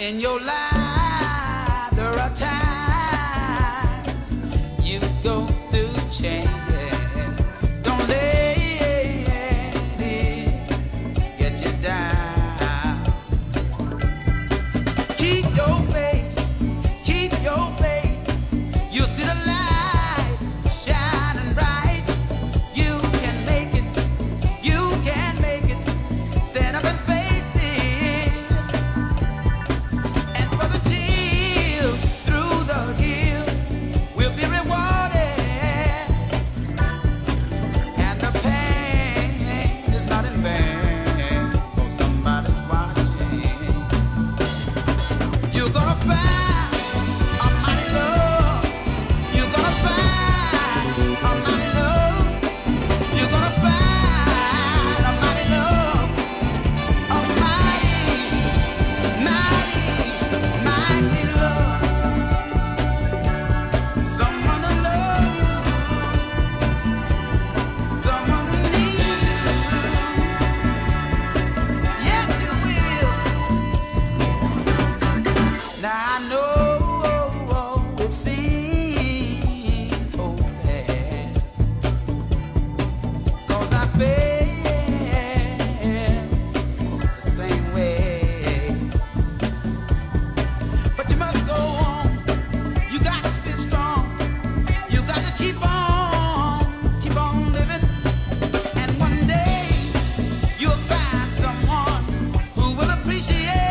in your life there are times you go through change. Yeah.